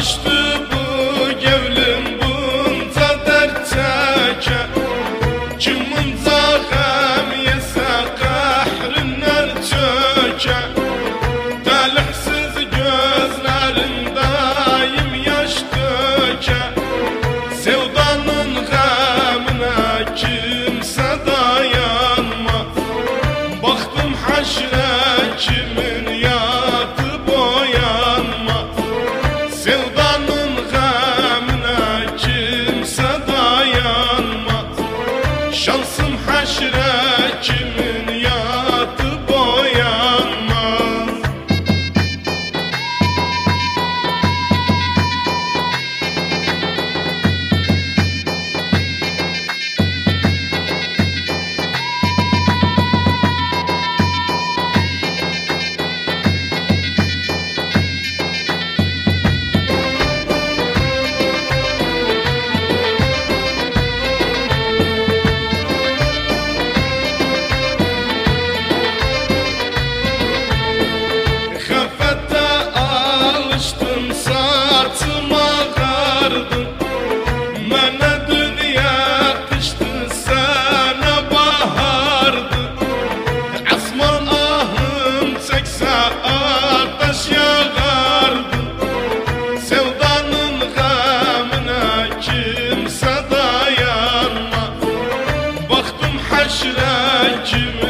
açtı. Eşrekimi